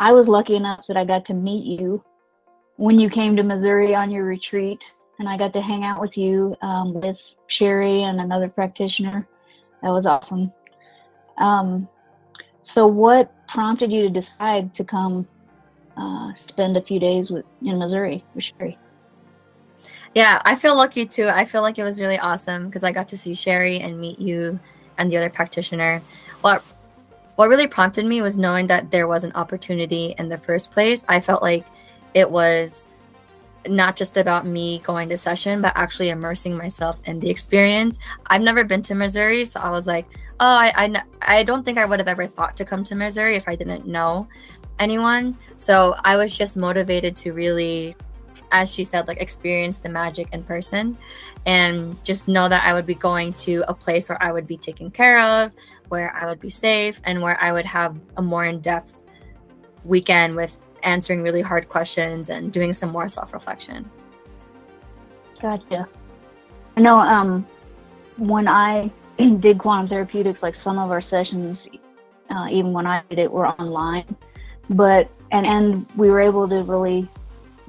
I was lucky enough that I got to meet you when you came to Missouri on your retreat, and I got to hang out with you um, with Cherie and another practitioner. That was awesome. Um, so, what prompted you to decide to come uh, spend a few days with in Missouri with Cherie? Yeah, I feel lucky too. I feel like it was really awesome because I got to see Cherie and meet you and the other practitioner. What what really prompted me was knowing that there was an opportunity in the first place. I felt like it was not just about me going to session, but actually immersing myself in the experience. I've never been to Missouri, so I was like, oh, I, I, I don't think I would have ever thought to come to Missouri if I didn't know anyone. So I was just motivated to really, as she said, like experience the magic in person and just know that I would be going to a place where I would be taken care of, where I would be safe, and where I would have a more in depth weekend with answering really hard questions and doing some more self reflection. Gotcha. I know um, when I did Quantum Therapeutix, like some of our sessions, uh, even when I did it, were online. But and and we were able to really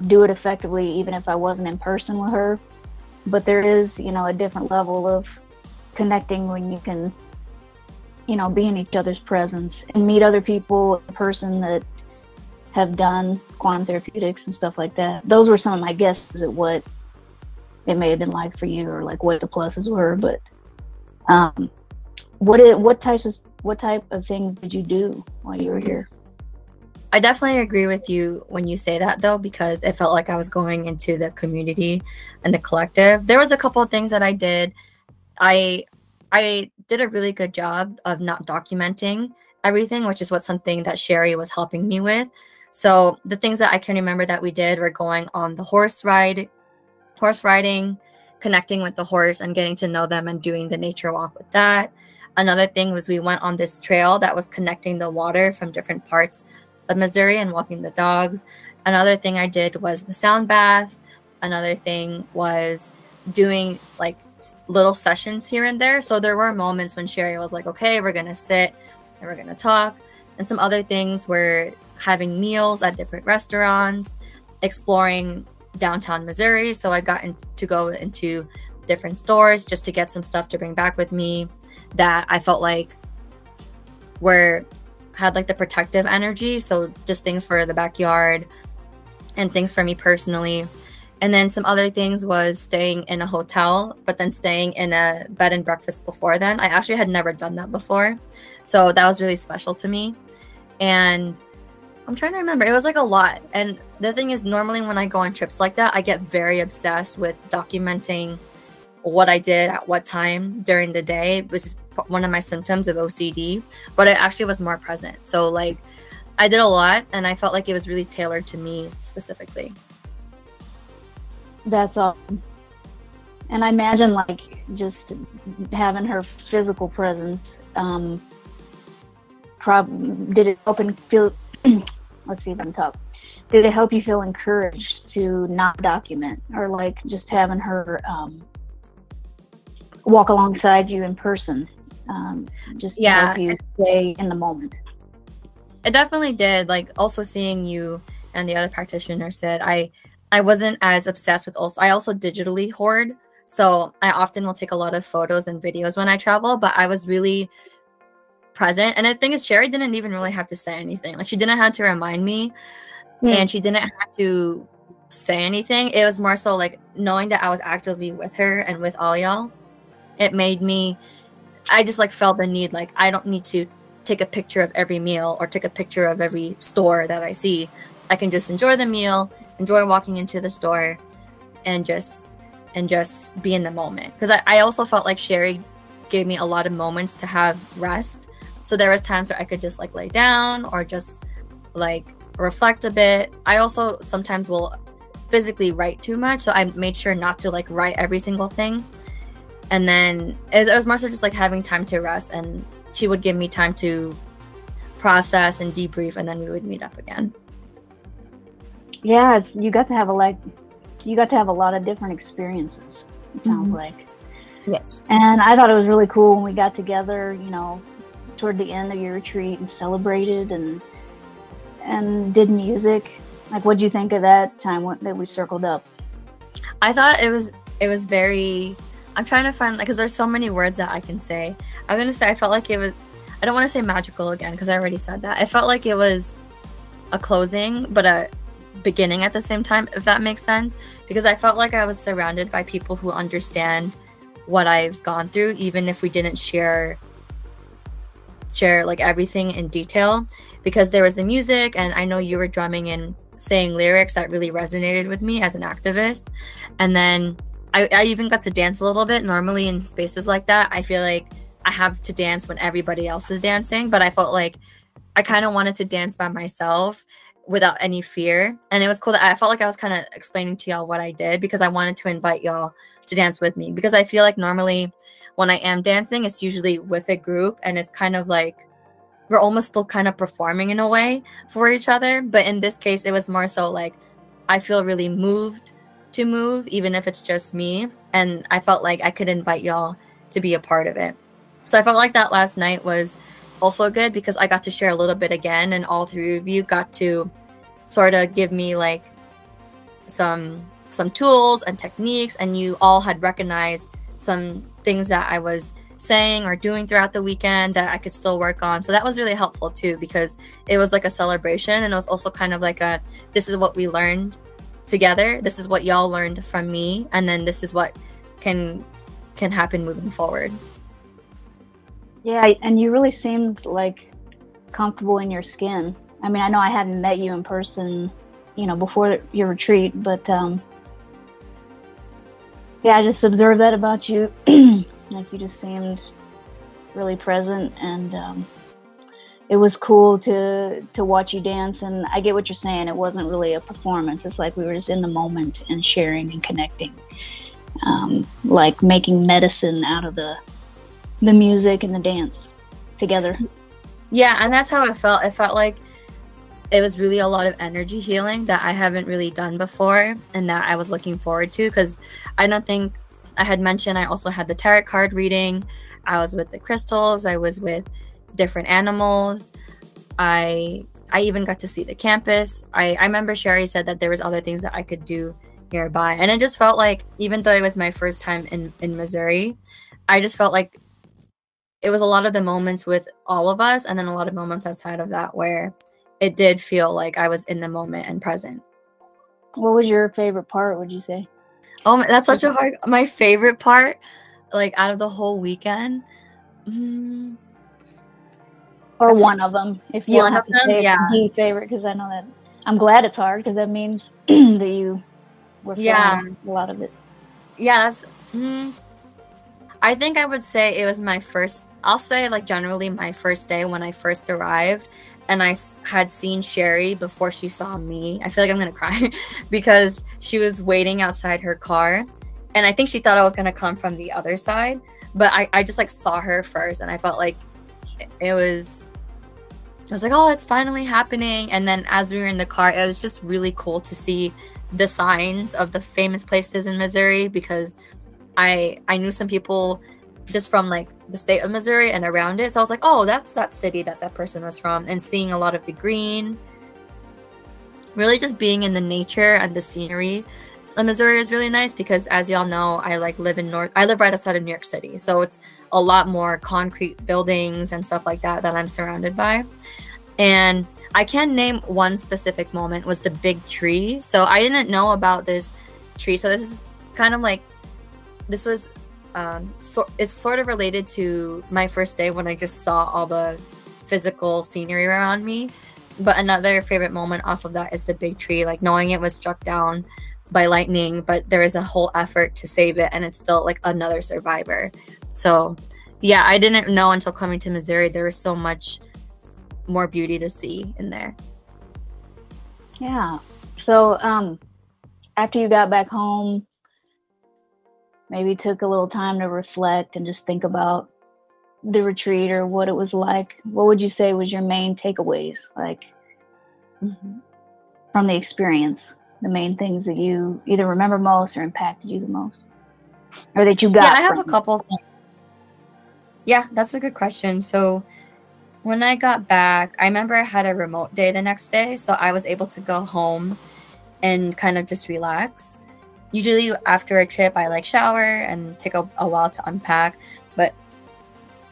do it effectively, even if I wasn't in person with her. But there is, you know, a different level of connecting when you can, you know, be in each other's presence and meet other people in person that have done Quantum Therapeutix and stuff like that. Those were some of my guesses at what it may have been like for you or like what the pluses were. But um, what it, what types of what type of things did you do while you were here? I definitely agree with you when you say that though, because it felt like I was going into the community and the collective. There was a couple of things that I did. I I did a really good job of not documenting everything, which is what something that Cherie was helping me with. So the things that I can remember that we did were going on the horse ride, horse riding, connecting with the horse and getting to know them and doing the nature walk with that. Another thing was we went on this trail that was connecting the water from different parts of Missouri and walking the dogs. Another thing I did was the sound bath. Another thing was doing like little sessions here and there. So there were moments when Cherie was like, okay, we're going to sit and we're going to talk. And some other things were having meals at different restaurants, exploring downtown Missouri. So I got in, to go into different stores just to get some stuff to bring back with me that I felt like were had like the protective energy. So just things for the backyard and things for me personally. And then some other things was staying in a hotel, but then staying in a bed and breakfast before then. I actually had never done that before. So that was really special to me. And I'm trying to remember. It was like a lot. And the thing is, normally when I go on trips like that, I get very obsessed with documenting what I did at what time during the day, which is one of my symptoms of OCD. But it actually was more present. So, like, I did a lot and I felt like it was really tailored to me specifically. That's all. And I imagine, like, just having her physical presence. Um, prob- did it help and feel let's see if I can talk. Did it help you feel encouraged to not document or like just having her um, walk alongside you in person? Um, just yeah. help you stay in the moment. It definitely did. Like also seeing you and the other practitioner said I I wasn't as obsessed with also I also digitally hoard. So I often will take a lot of photos and videos when I travel, but I was really present. And the thing is, Cherie didn't even really have to say anything. Like she didn't have to remind me, mm. and she didn't have to say anything. It was more so like knowing that I was actively with her and with all y'all. It made me. I just like felt the need. Like I don't need to take a picture of every meal or take a picture of every store that I see. I can just enjoy the meal, enjoy walking into the store, and just and just be in the moment. Because I, I also felt like Cherie gave me a lot of moments to have rest so there was times where I could just like lay down or just like reflect a bit. I also sometimes will physically write too much, so I made sure not to like write every single thing. And then it, it was more so just like having time to rest, and she would give me time to process and debrief, and then we would meet up again. Yeah, it's you got to have a like you got to have a lot of different experiences. It sounds mm-hmm. like. Yes. And I thought it was really cool when we got together, you know, toward the end of your retreat and celebrated and and did music. Like, what do you think of that time when, that we circled up? I thought it was it was very. I'm trying to find like because there's so many words that I can say. I'm gonna say I felt like it was. I don't want to say magical again because I already said that. I felt like it was a closing, but a beginning at the same time, if that makes sense. Because I felt like I was surrounded by people who understand what I've gone through, even if we didn't share share like everything in detail. Because there was the music, and I know you were drumming and saying lyrics that really resonated with me as an activist. And then I, I even got to dance a little bit. Normally in spaces like that, I feel like I have to dance when everybody else is dancing, but I felt like I kind of wanted to dance by myself without any fear. And it was cool that I felt like I was kind of explaining to y'all what I did because I wanted to invite y'all to dance with me because I feel like normally when I am dancing, it's usually with a group and it's kind of like we're almost still kind of performing in a way for each other. But in this case, it was more so like I feel really moved to move, even if it's just me. And I felt like I could invite y'all to be a part of it. So I felt like that last night was also good because I got to share a little bit again, and all three of you got to sort of give me like some some tools and techniques, and you all had recognized some things that I was saying or doing throughout the weekend that I could still work on. So that was really helpful too because it was like a celebration and it was also kind of like a this is what we learned together. This is what y'all learned from me and then this is what can can happen moving forward. Yeah, and you really seemed like comfortable in your skin. I mean, I know I haven't met you in person, you know, before your retreat, but um, yeah, I just observed that about you. like you just seemed really present, and um, it was cool to to watch you dance. And I get what you're saying. It wasn't really a performance. It's like we were just in the moment and sharing and connecting, um, like making medicine out of the the music and the dance together. Yeah, and that's how I felt. It felt like it was really a lot of energy healing that I haven't really done before and that I was looking forward to because I don't think I had mentioned I also had the tarot card reading. I was with the crystals, I was with different animals. I I even got to see the campus. I, I remember Cherie said that there was other things that I could do nearby. And it just felt like even though it was my first time in, in Missouri, I just felt like it was a lot of the moments with all of us and then a lot of moments outside of that where it did feel like I was in the moment and present. What was your favorite part, would you say? Oh, that's such a hard my favorite part like out of the whole weekend. Mm, or one of them if you one have to them, say yeah. favorite because I know that I'm glad it's hard because that means that you were yeah a lot of it. Yes. Mm, I think I would say it was my first I'll say like generally my first day when I first arrived and I had seen Cherie before she saw me. I feel like I'm gonna cry because she was waiting outside her car, and I think she thought I was gonna come from the other side. But I, I just like saw her first, and I felt like it was. I was like, oh, it's finally happening. And then as we were in the car, it was just really cool to see the signs of the famous places in Missouri because I I knew some people just from like the state of Missouri and around it. So I was like, oh, that's that city that that person was from, and seeing a lot of the green. Really, just being in the nature and the scenery of Missouri is really nice because, as y'all know, I like live in North. I live right outside of New York City, so it's a lot more concrete buildings and stuff like that that I'm surrounded by. And I can name one specific moment was the big tree. So I didn't know about this tree. So this is kind of like this was um, so it's sort of related to my first day when I just saw all the physical scenery around me. But another favorite moment off of that is the big tree, like knowing it was struck down by lightning, but there is a whole effort to save it, and it's still like another survivor. So, yeah, I didn't know until coming to Missouri there was so much more beauty to see in there. Yeah. So, um, after you got back home, maybe took a little time to reflect and just think about the retreat or what it was like, what would you say was your main takeaways, like mm-hmm. from the experience? The main things that you either remember most or impacted you the most, or that you got. Yeah, I have a couple. Things. Yeah, that's a good question. So, when I got back, I remember I had a remote day the next day, so I was able to go home and kind of just relax. Usually after a trip, I like shower and take a, a while to unpack. But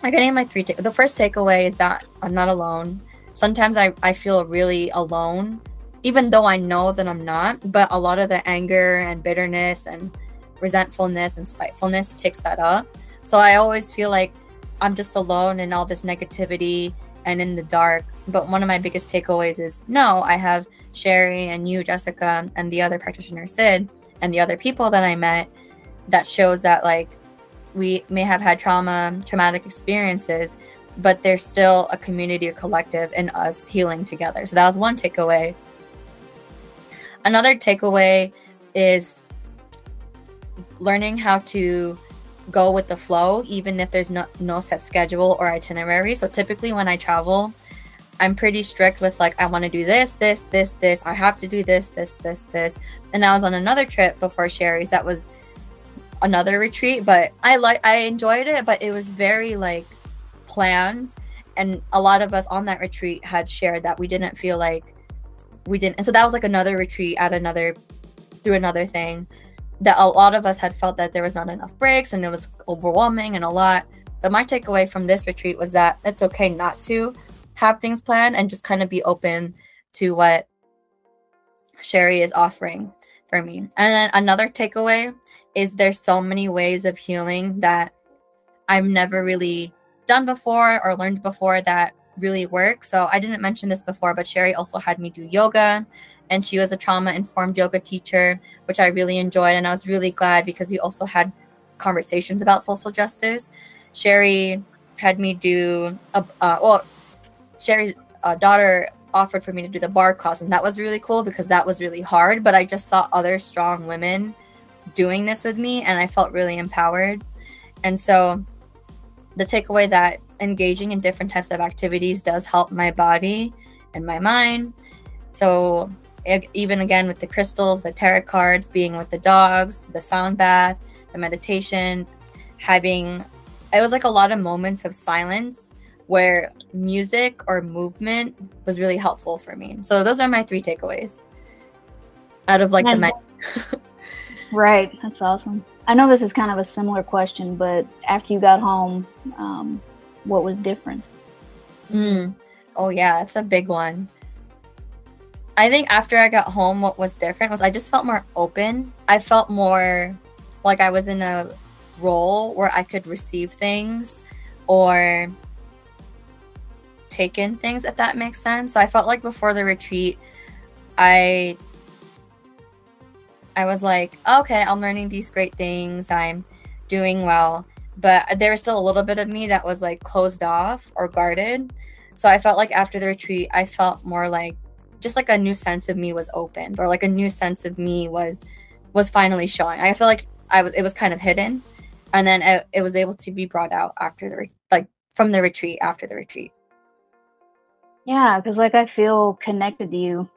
I getting my three. the first takeaway is that I'm not alone. Sometimes I, I feel really alone, even though I know that I'm not. But a lot of the anger and bitterness and resentfulness and spitefulness takes that up. So I always feel like I'm just alone in all this negativity and in the dark. But one of my biggest takeaways is no, I have Cherie and you, Jessica, and the other practitioner, Sid, and the other people that I met that shows that like we may have had trauma, traumatic experiences, but there's still a community or collective in us healing together. So that was one takeaway. Another takeaway is learning how to go with the flow, even if there's no, no set schedule or itinerary. So typically when I travel, I'm pretty strict with like, I want to do this, this, this, this. I have to do this, this, this, this. And I was on another trip before Cherie's that was another retreat, but I like, I enjoyed it, but it was very like planned. And a lot of us on that retreat had shared that we didn't feel like we didn't. And so that was like another retreat at another, through another thing that a lot of us had felt that there was not enough breaks and it was overwhelming and a lot. But my takeaway from this retreat was that it's okay not to have things planned and just kind of be open to what Cherie is offering for me. And then another takeaway is there's so many ways of healing that I've never really done before or learned before that really work. So I didn't mention this before, but Cherie also had me do yoga and she was a trauma informed yoga teacher, which I really enjoyed. And I was really glad because we also had conversations about social justice. Cherie had me do a, uh, well, Cherie's uh, daughter offered for me to do the barre class, and that was really cool because that was really hard. But I just saw other strong women doing this with me, and I felt really empowered. And so, the takeaway that engaging in different types of activities does help my body and my mind. So, even again with the crystals, the tarot cards, being with the dogs, the sound bath, the meditation, having it was like a lot of moments of silence where music or movement was really helpful for me. So those are my three takeaways out of like and, the menu. right, that's awesome. I know this is kind of a similar question, but after you got home, um, what was different? Mm. Oh yeah, it's a big one. I think after I got home, what was different was I just felt more open. I felt more like I was in a role where I could receive things or take in things, if that makes sense. So I felt like before the retreat, I I was like, okay, I'm learning these great things. I'm doing well. But there was still a little bit of me that was like closed off or guarded. So I felt like after the retreat, I felt more like just like a new sense of me was opened or like a new sense of me was was finally showing i feel like i was it was kind of hidden and then it, it was able to be brought out after the like from the retreat after the retreat yeah because like i feel connected to you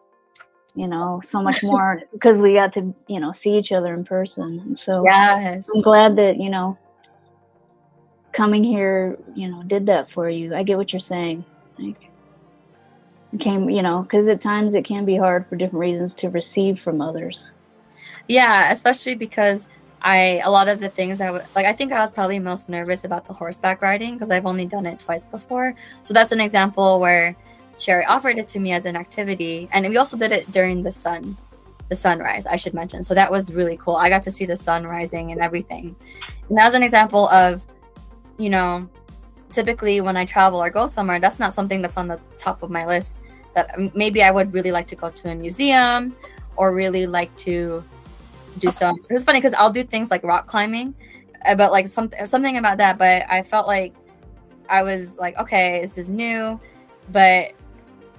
you know so much more because we got to you know see each other in person and so yes. I'm glad that you know coming here you know did that for you. I get what you're saying. Like came you know because at times it can be hard for different reasons to receive from others. Yeah especially because i a lot of the things i would like i think i was probably most nervous about the horseback riding because i've only done it twice before. So that's an example where Cherie offered it to me as an activity and we also did it during the sun the sunrise i should mention so that was really cool i got to see the sun rising and everything and that was an example of you know typically when I travel or go somewhere, that's not something that's on the top of my list. That maybe I would really like to go to a museum or really like to do some. It's funny because I'll do things like rock climbing, uh, but like something something about that. But I felt like I was like, okay, this is new, but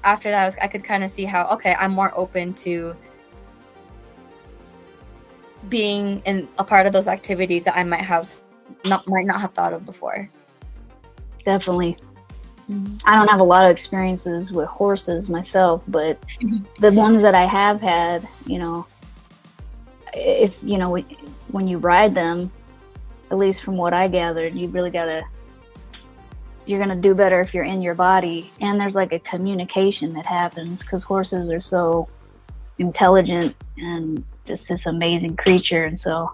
after that, I, was, I could kind of see how okay, I'm more open to being in a part of those activities that I might have not might not have thought of before definitely. Mm-hmm. I don't have a lot of experiences with horses myself, but the ones that I have had, you know, if you know when you ride them, at least from what I gathered, you really gotta you're gonna do better if you're in your body. And there's like a communication that happens because horses are so intelligent and just this amazing creature. And so,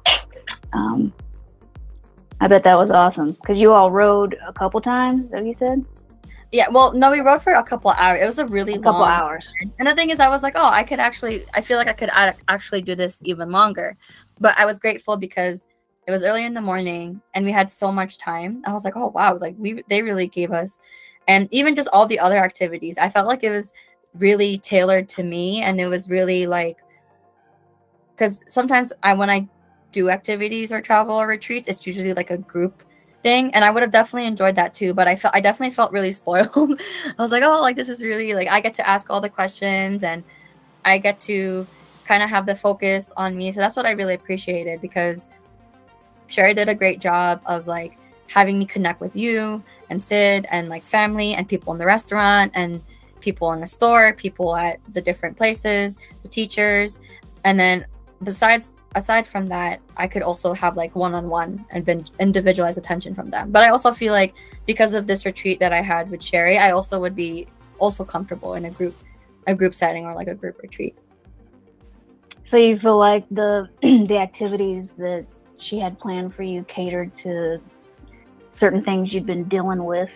um, I bet that was awesome because you all rode a couple times. That you said? Yeah, well, no, we rode for a couple hours. It was a really A couple long hours. And the thing is, I was like, oh, I could actually, I feel like I could actually do this even longer. But I was grateful because it was early in the morning and we had so much time. I was like, oh wow, like we they really gave us, and even just all the other activities. I felt like it was really tailored to me, and it was really like, because sometimes I when I do activities or travel or retreats, it's usually like a group thing and i would have definitely enjoyed that too but i felt i definitely felt really spoiled i was like oh like this is really like i get to ask all the questions and i get to kind of have the focus on me so that's what i really appreciated because Cherie did a great job of like having me connect with you and sid and like family and people in the restaurant and people in the store people at the different places the teachers. And then besides aside from that i could also have like one-on-one and been individualized attention from them. But i also feel like because of this retreat that i had with Cherie i also would be also comfortable in a group a group setting or like a group retreat. So you feel like the the activities that she had planned for you catered to certain things you'd been dealing with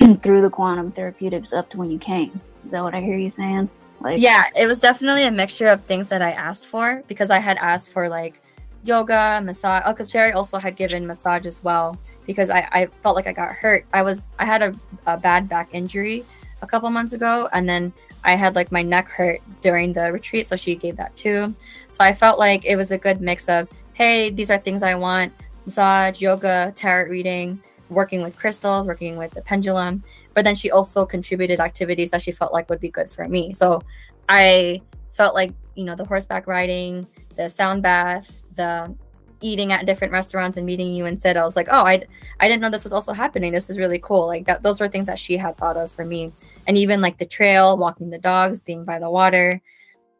through the Quantum Therapeutix up to when you came. Is that what I hear you saying? Like yeah it was definitely a mixture of things that i asked for because i had asked for like yoga massage oh because Cherie also had given massage as well because i, I felt like i got hurt i was i had a, a bad back injury a couple months ago and then i had like my neck hurt during the retreat so she gave that too so i felt like it was a good mix of hey these are things i want. Massage yoga tarot reading working with crystals working with the pendulum. But then she also contributed activities that she felt like would be good for me. So i felt like you know the horseback riding the sound bath the eating at different restaurants and meeting you and Sid i was like oh i i didn't know this was also happening. This is really cool. Like that those were things that she had thought of for me. And even like the trail walking the dogs being by the water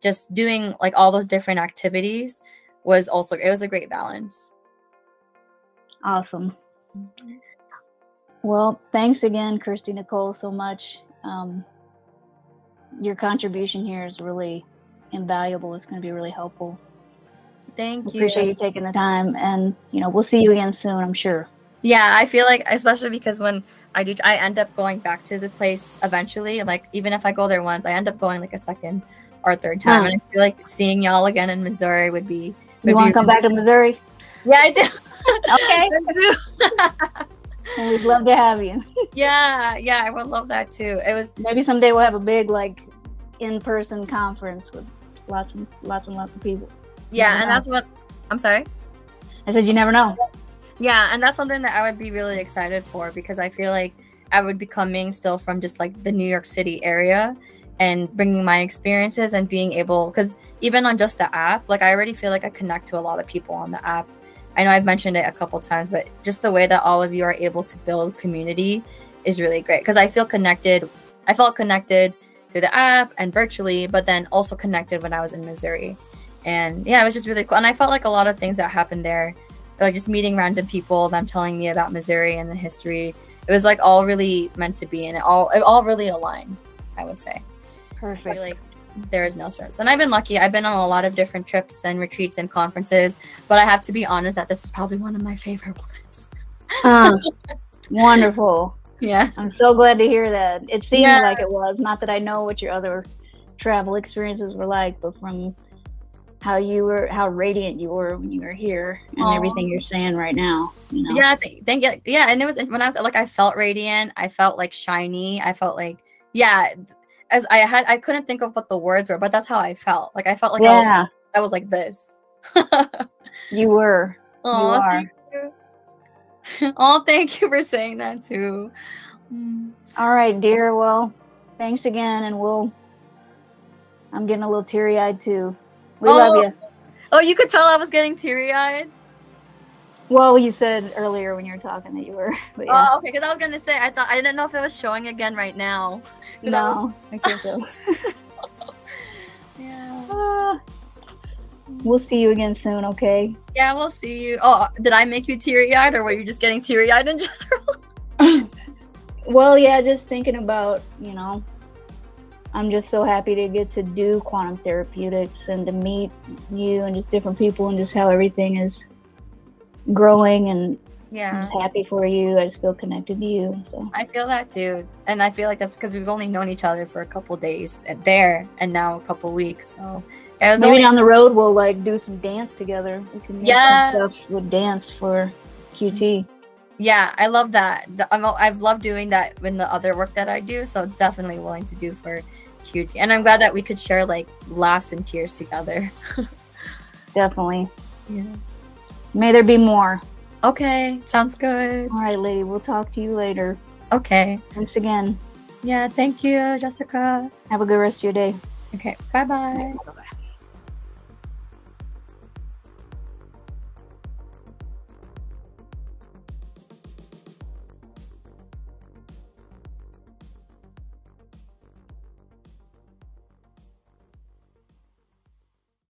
just doing like all those different activities was also it was a great balance awesome. Well, thanks again, Kirsty Nicole, so much. Um, your contribution here is really invaluable. It's going to be really helpful. thank you Appreciate you taking the time, and you know we'll see you again soon. I'm sure. Yeah, I feel like especially because when I do I end up going back to the place eventually. Like even if I go there once, I end up going like a second or third time. Huh. And I feel like seeing y'all again in Missouri would be You want to come back to Missouri? Yeah, I do. Okay. I do. And we'd love to have you. yeah, yeah, I would love that too. It was Maybe someday we'll have a big like in-person conference with lots and lots and lots of people. yeah, and know. that's what I'm sorry. I said you never know. Yeah, and that's something that I would be really excited for because I feel like I would be coming still from just like the New York City area and bringing my experiences and being able because even on just the app, like I already feel like I connect to a lot of people on the app. I know I've mentioned it a couple times, but just the way that all of you are able to build community is really great because I feel connected. I felt connected through the app and virtually, but then also connected when I was in Missouri. And yeah, it was just really cool. And I felt like a lot of things that happened there like just meeting random people, them telling me about Missouri and the history. It was like all really meant to be, and it all it all really aligned. I would say. Perfect. like there is no stress, and I've been lucky. I've been on a lot of different trips and retreats and conferences, but I have to be honest that this is probably one of my favorite ones. Uh, wonderful. Yeah. I'm so glad to hear that. It seemed Yeah. like it was. Not that I know what your other travel experiences were like, but from how you were, how radiant you were when you were here, and Aw. everything you're saying right now. You know? Yeah, th- thank you. Yeah, and it was when I was like I felt radiant. I felt like shiny. I felt like yeah. As I had, I couldn't think of what the words were, but that's how I felt. Like I felt like I, was, yeah, I was like this. you were. Oh, are. thank you. oh, thank you for saying that too. Mm. All right, dear. Well, thanks again, and we'll. I'm getting a little teary eyed too. We love Oh. you. Oh, you could tell I was getting teary eyed. Well, you said earlier when you were talking that you were. But yeah. Oh, okay. Because I was gonna say I thought I didn't know if it was showing again right now. 'Cause I was- no, I think so. Yeah. Ah. we'll see you again soon, okay? Yeah, we'll see you. Oh, did I make you teary eyed, or were you just getting teary eyed in general? well, yeah, just thinking about, you know, I'm just so happy to get to do Quantum Therapeutix and to meet you and just different people and just how everything is growing and I'm Yeah. just happy for you. I just feel connected to you. So I feel that too. And I feel like that's because we've only known each other for a couple days at there and now a couple weeks. So maybe only down the road we'll like do some dance together. We can Yeah. stuff with dance for QT. Yeah, I love that. I'm, I've loved doing that in the other work that I do, so definitely willing to do for QT. And I'm glad that we could share like laughs and tears together. Definitely. Yeah. May there be more. Okay, sounds good. All right, lady. We'll talk to you later. Okay. Thanks again. Yeah, thank you, Jessica. Have a good rest of your day. Okay, bye bye. Bye-bye.